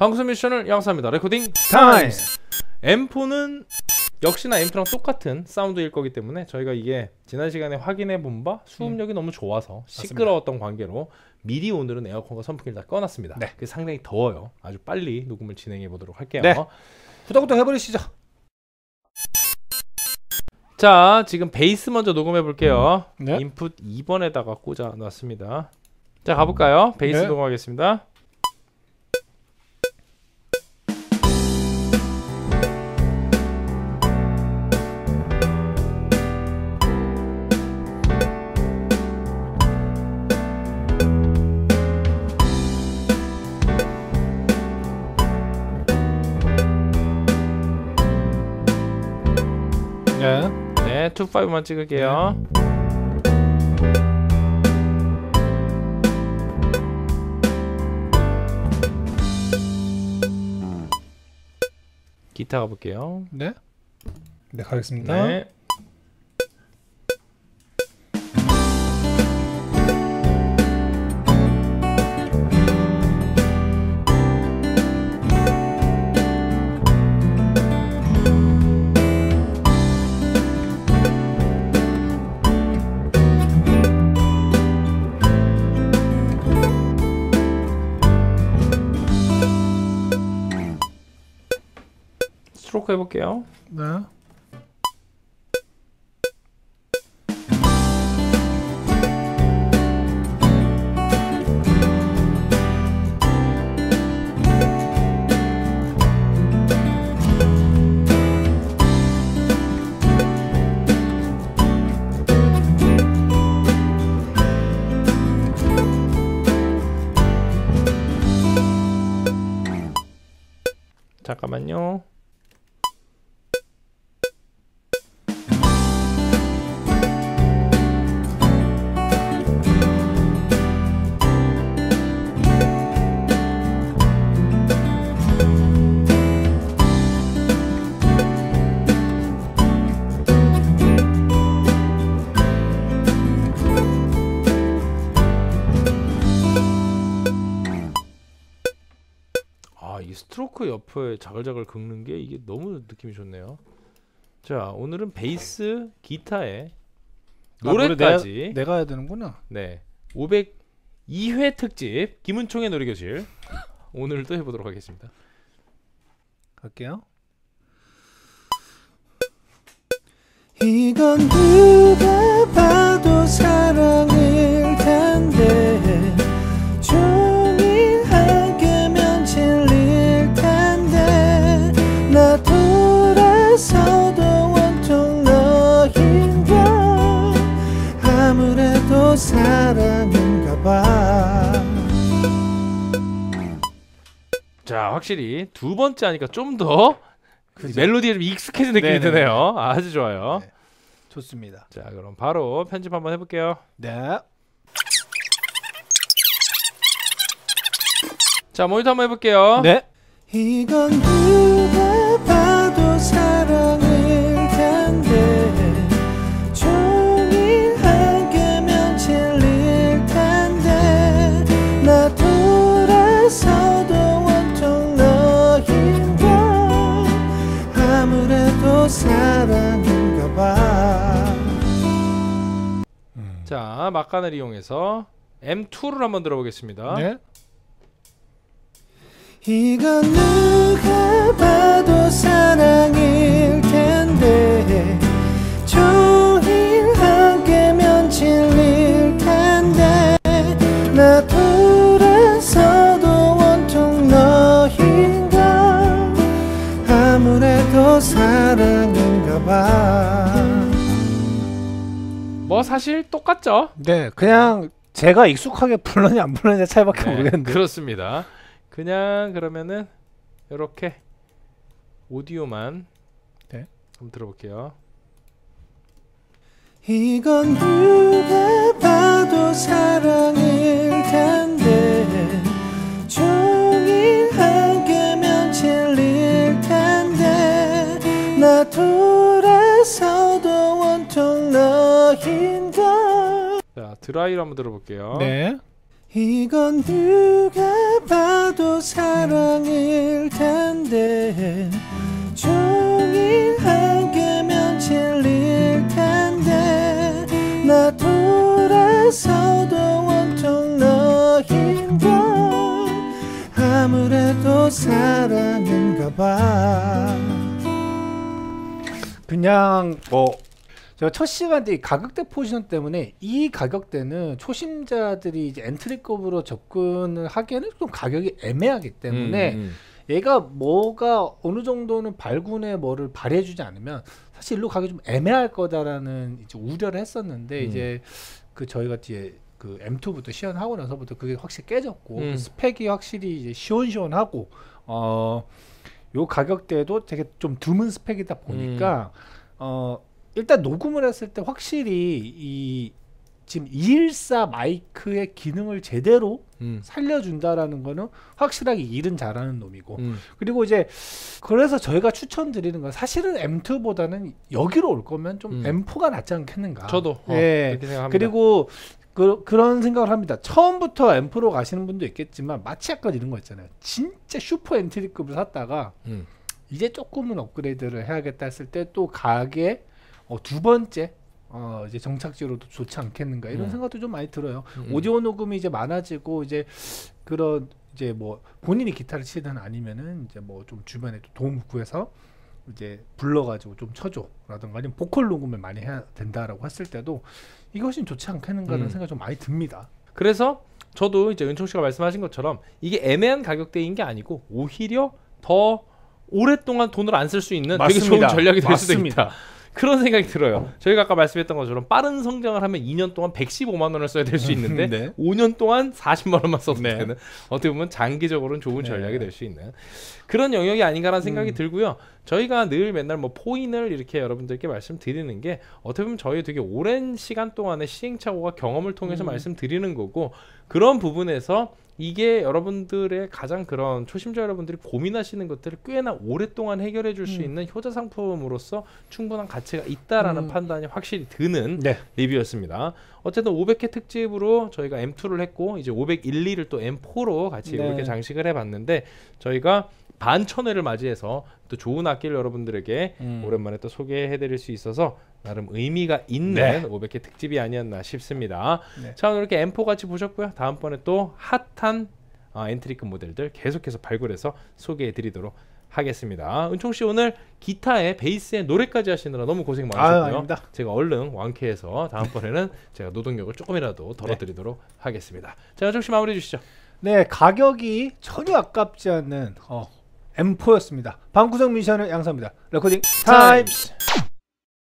방구석 뮤지션을 양성합니다. 레코딩 타임. M4는 역시나 M2랑 똑같은 사운드일 거기 때문에 저희가 이게 지난 시간에 확인해 본 바 수음력이 너무 좋아서 시끄러웠던 관계로 미리 오늘은 에어컨과 선풍기를 다 꺼놨습니다. 네. 그게 상당히 더워요. 아주 빨리 녹음을 진행해 보도록 할게요. 네. 후다닥 해버리시죠. 자, 지금 베이스 먼저 녹음해 볼게요. 네. 인풋 2번에다가 꽂아 놨습니다. 자, 가볼까요? 베이스 네. 녹음하겠습니다. 네. 네, 2.5만 찍을게요. 기타 가볼게요. 네. 네, 가겠습니다. 네. 스트로크 해볼게요. 네. 잠깐만요. 스트로크 옆에 자글자글 긁는 게 이게 너무 느낌이 좋네요. 자, 오늘은 베이스, 기타에 아, 노래 노래까지 내가, 내가 해야 되는구나. 네. 502회 특집 김은총의 놀이교실 오늘도 해보도록 하겠습니다. 갈게요. 이건 누가 봐도 사랑 사랑인가 봐 자, 확실히 두 번째 하니까 좀 더 멜로디에 좀 익숙해진 느낌이 네네. 드네요. 아주 좋아요. 네. 좋습니다. 자, 그럼 바로 편집 한번 해볼게요. 네. 자, 모니터 한번 해볼게요. 네. 이건 누가 봐도 사랑일 텐데 자, 막간을 이용해서 M2를 한번 들어보겠습니다. 네. 이건 누가 봐도 사랑일 텐데 뭐 사실 똑같죠? 네, 그냥 제가 익숙하게 불렀냐 안 불렀냐 차이밖에 네, 모르겠는데. 그렇습니다. 그냥 그러면은 이렇게 오디오만 네. 한번 들어볼게요. 이건 누가 봐도 사랑일 텐데 드라이를 한번 들어볼게요. 네 이건 누가 봐도 사랑일 텐데 종일 한 개면 질릴 텐데 나 돌아서도 온통 너인걸 아무래도 사랑인가 봐 그냥 뭐 제가 첫 시간 때이 가격대 포지션 때문에 이 가격대는 초심자들이 이제 엔트리급으로 접근을 하기에는 좀 가격이 애매하기 때문에 음, 얘가 뭐가 어느 정도는 발군에 뭐를 발휘해주지 않으면 사실 일로 가기 좀 애매할 거다라는 이제 우려를 했었는데 음. 이제 그 저희가 뒤에 그 M2부터 시연하고 나서부터 그게 확실히 깨졌고 음. 스펙이 확실히 이제 시원시원하고 어 요 가격대도 되게 좀 드문 스펙이다 보니까 음. 어 일단 녹음을 했을 때 확실히 이 지금 214 마이크의 기능을 제대로 음, 살려준다라는 거는 확실하게 일은 잘하는 놈이고 음. 그리고 이제 그래서 저희가 추천드리는 건 사실은 M2보다는 여기로 올 거면 좀 음. M4가 낫지 않겠는가. 저도 어, 예. 그렇게 생각합니다. 그리고 그, 그런 생각을 합니다. 처음부터 M4로 가시는 분도 있겠지만 마치 약간 이런 거 있잖아요. 진짜 슈퍼 entry급을 샀다가 음. 이제 조금은 업그레이드를 해야겠다 했을 때 또 가게 어, 두 번째 어, 이제 정착지로도 좋지 않겠는가 이런 음. 생각도 좀 많이 들어요. 음. 오디오 녹음이 이제 많아지고 이제 그런 이제 뭐 본인이 기타를 치든 아니면은 이제 뭐 좀 주변에 또 도움 구해서 이제 불러가지고 좀 쳐줘라든가 아니면 보컬 녹음을 많이 해야 된다라고 했을 때도 이것이 좋지 않겠는가라는 음. 생각이 좀 많이 듭니다. 그래서 저도 이제 은총 씨가 말씀하신 것처럼 이게 애매한 가격대인 게 아니고 오히려 더 오랫동안 돈을 안 쓸 수 있는 되게 좋은 전략이 될 수도 맞습니다. 있다. 그런 생각이 들어요. 저희가 아까 말씀했던 것처럼 빠른 성장을 하면 2년 동안 115만 원을 써야 될 수 있는데 네. 5년 동안 40만 원만 써도 네. 되는 어떻게 보면 장기적으로는 좋은 네. 전략이 될 수 있는 그런 영역이 아닌가라는 생각이 음. 들고요. 저희가 늘 맨날 뭐 포인을 이렇게 여러분들께 말씀드리는 게 어떻게 보면 저희 되게 오랜 시간 동안의 시행착오가 경험을 통해서 음. 말씀드리는 거고 그런 부분에서 이게 여러분들의 가장 그런 초심자 여러분들이 고민하시는 것들을 꽤나 오랫동안 해결해 줄수 음. 있는 효자 상품으로서 충분한 가치가 있다라는 음. 판단이 확실히 드는 네. 리뷰였습니다. 어쨌든 500회 특집으로 저희가 M2를 했고 이제 501리를 또 M4로 같이 네. 이렇게 장식을 해봤는데 저희가 반천회를 맞이해서 또 좋은 악기를 여러분들에게 음. 오랜만에 또 소개해드릴 수 있어서 나름 의미가 있는 네. 500회 특집이 아니었나 싶습니다. 네. 자 오늘 이렇게 M4 같이 보셨고요. 다음번에 또 핫한 아, entry급 모델들 계속해서 발굴해서 소개해드리도록 하겠습니다. 은총 씨 오늘 기타에 베이스에 노래까지 하시느라 너무 고생 아, 많으셨고요. 아닙니다. 제가 얼른 완쾌해서 다음번에는 제가 노동력을 조금이라도 덜어드리도록 하겠습니다. 자 은총 씨 마무리해 주시죠. 네, 가격이 전혀 아깝지 않는 어, M4였습니다. 방구석 뮤지션의 양사입니다. 레코딩 타임. 타임스.